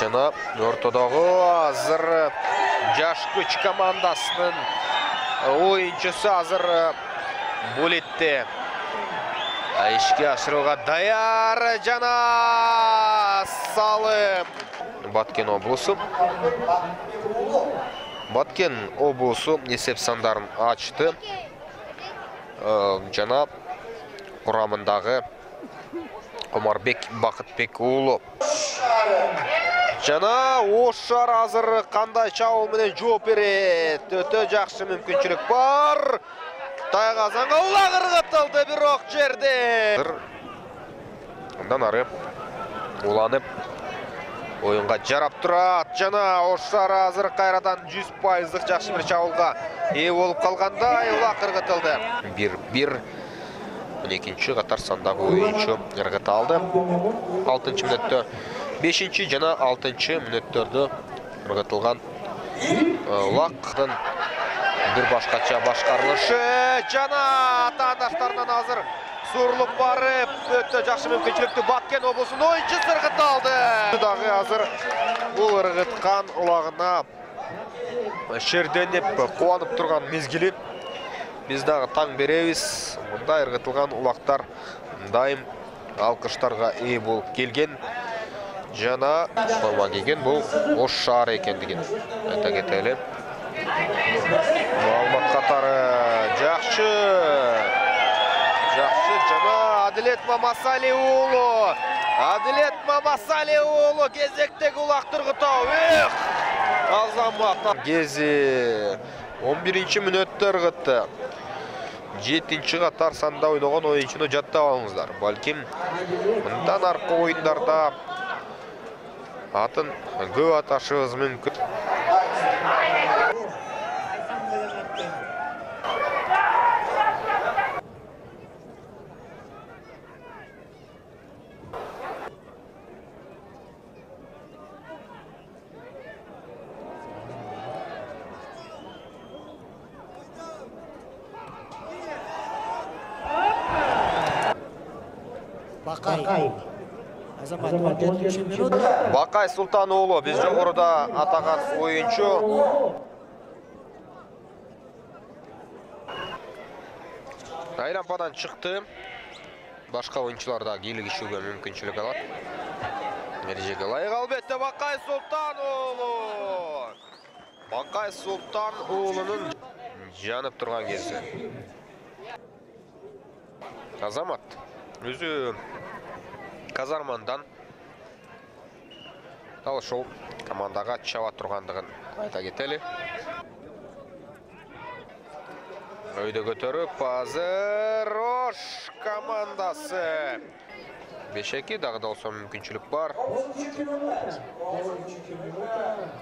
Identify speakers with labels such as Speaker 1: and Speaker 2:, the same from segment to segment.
Speaker 1: жана ортодогу азыр. Жаш күч командасынын оюнчусу азыр булетте. Ишке ашырууга даяр жана салым. Баткен облусу баткен облусу эсеп сандарын ачты. Э, жана курамындагы омарбек бакытбек уулу жана ошар азыр кандай чабуул менен жооп берет? Өтө жакшы мүмкүнчүлүк бар. Тайгазанга улак ыргытылды бирок жерде. Андан ары уланып оюнга жарап турат. Жана ошар азыр кайрадан жүз пайыздык жакшы бир чабуулга ээ болуп калгандай улак ыргытылды. Бир бир он экинчи катар сандагы оюнчу ыргыта алды. Алтынчы мүнөттө бешинчи жана алтынчы мүнөттөрдө ыргытылган улактын бир башкача башкарылышы жана атаандаштарынан азыр сурулуп барып өтө жакшы мүмкүнчүлүктү баткен облусунун оюнчусу ыргыта алды дагы азыр бул ыргыткан улагына шерденип кубанып турган мезгили биз дагы таң беребиз мындай ыргытылган улактар дайым алкыштарга ээ болуп келген жана форма кийген бул ош шаары экендигин айта кетели маалымат катары жакшы. Жакшы жана адилет мамасали уулу адилет мамасали уулу кезектеги улакты ыргытуу эх азамат кези он биринчи мүнөттө ыргытты жетинчи катар санда ойногон оюнчуну жаттап алыңыздар. Балким мындан аркы оюндарда атын көп аташыбыз мүмкүн
Speaker 2: Бакай. Азамат 14 минут.
Speaker 1: бакай султан жогоруда атаган оюнчу айлампадан чыкты. Башка оюнчулар да алат. Эрежеге ылайык албетте бакай султан бакай султан уулунун жанып турган кези азамат өзү казармандан дал ошол командага чаба тургандыгын айта кетели өйдө көтөрүп азыр ош командасы. Беш эки дагы да мүмкүнчүлүк бар.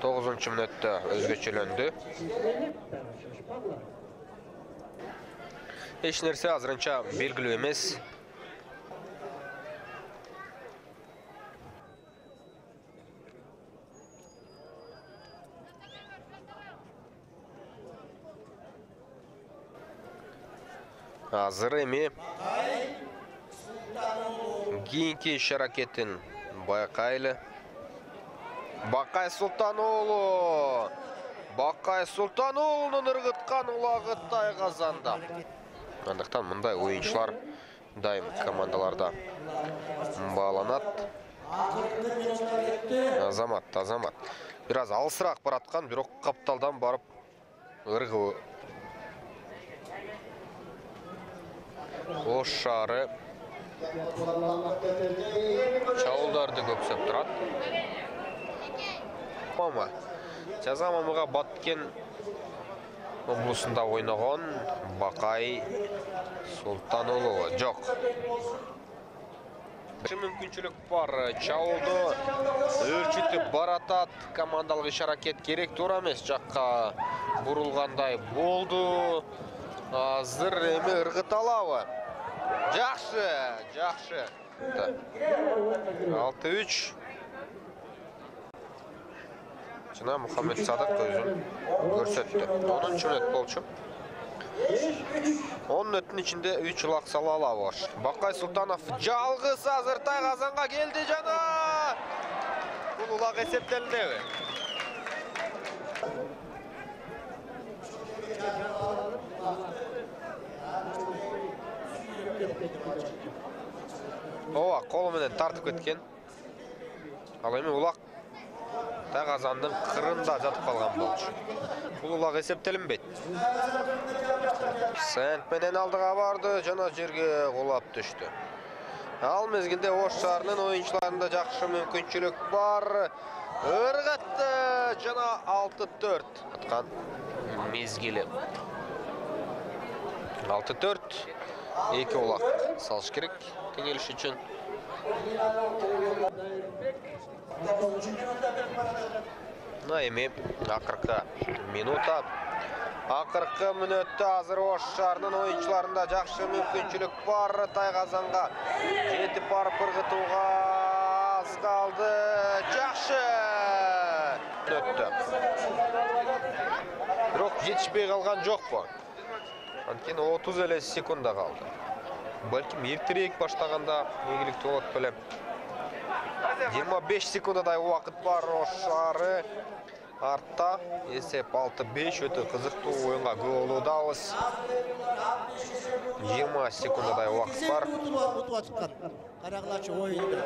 Speaker 1: Тогузунчу мүнөттө өзгөчөлөндү эч нерсе азырынча белгилүү эмес азыр эми кийинки иш аракетин байкайлы бакай султан уулу бакай султан уулунун ыргыткан улагы тайгазанда андыктан мындай оюнчулар дайым командаларда бааланат азамат азамат бир аз алысыраак бараткан бирок капталдан барып ыргыбы ош шаары чабуулдарды көксөп турат мама жаза мамыга баткен облусунда ойногон бакай султан уулу жок мүмкүнчүлүк бар. Чабуулду өөрчүтүп баратат командалык иш аракет керек туура эмес жакка бурулгандай болду азыр эми ыргыта алабы жакшы жакшы алты үч жана мухаммед садык өзүн көрсөттү онунчу мүнөт болчу. Он мүнөттүн ичинде үч улак сала ош бакай султанов жалгыз азыр тайгазанга келди жана. Бул улак эсептелдиби менен тартып кеткен. Ал эми улак так азандын кырында жатып калган болчу. Бул улак эсептелинбейт сент менен алдыга барды жана жерге кулап түштү. Ал мезгилде ош шаарынын оюнчуларында жакшы мүмкүнчүлүк бар. Ыргытты жана алты төрт аткан мезгили алты төрт эки улак салыш керек теңелиш үчүн. Мына эми акыркы минута. Акыркы мүнөттө азыр ош шаарынын оюнчуларында жакшы мүмкүнчүлүк бар. Тайгазанга жетип барып ыргытууга аз калды. Жакшы! Мүнөттө бирок жетишпей калган жокпу. Анткени отуз эле секунда калды. Балким эртерээк баштаганда ийгиликтүү болот белем жыйырма беш секундадай убакыт бар ош шаары артта алты беш өтө кызыктуу оюнга күбө болуудабыз жыйырма секундадай убакыт бар.
Speaker 2: Утуп атышкан карагылачы оюнду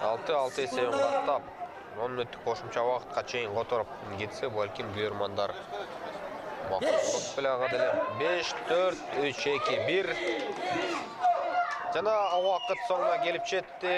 Speaker 1: алты алты эсебин каттап он мүнөттүк кошумча убакытка чейин которуп кетсе балким күйөрмандар деле беш төрт үч эки бир жана убакыт соңуна келип жетти